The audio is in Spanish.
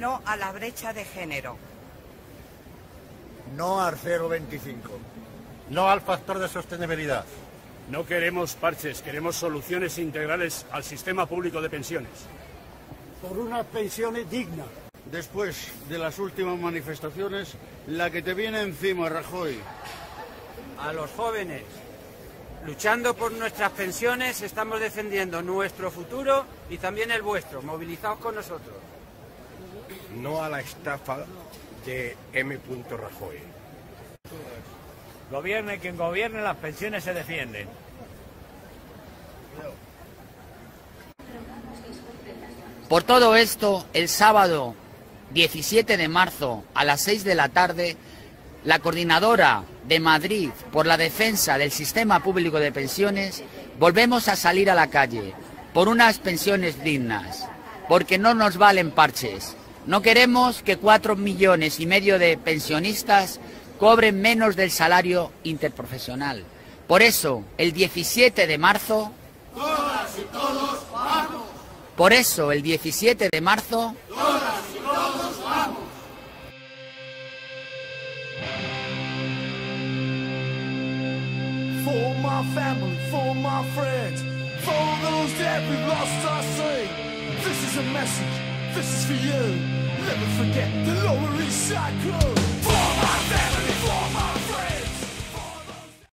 No a la brecha de género. No al 025. No al factor de sostenibilidad. No queremos parches, queremos soluciones integrales al sistema público de pensiones. Por unas pensiones dignas. Después de las últimas manifestaciones, la que te viene encima, Rajoy. A los jóvenes. Luchando por nuestras pensiones, estamos defendiendo nuestro futuro y también el vuestro. Movilizaos con nosotros. No a la estafa de M. Rajoy. Gobierne quien gobierne, las pensiones se defienden. Por todo esto, el sábado 17 de marzo a las 6 de la tarde, la coordinadora de Madrid por la defensa del sistema público de pensiones, volvemos a salir a la calle por unas pensiones dignas, porque no nos valen parches. No queremos que cuatro millones y medio de pensionistas cobren menos del salario interprofesional. Por eso, el 17 de marzo... Todas y todos vamos. Por eso, el 17 de marzo... Todas y todos vamos. For my family, for my friends, for those that we've lost our say. This is a message, this is for you. Never forget the Lower East Side.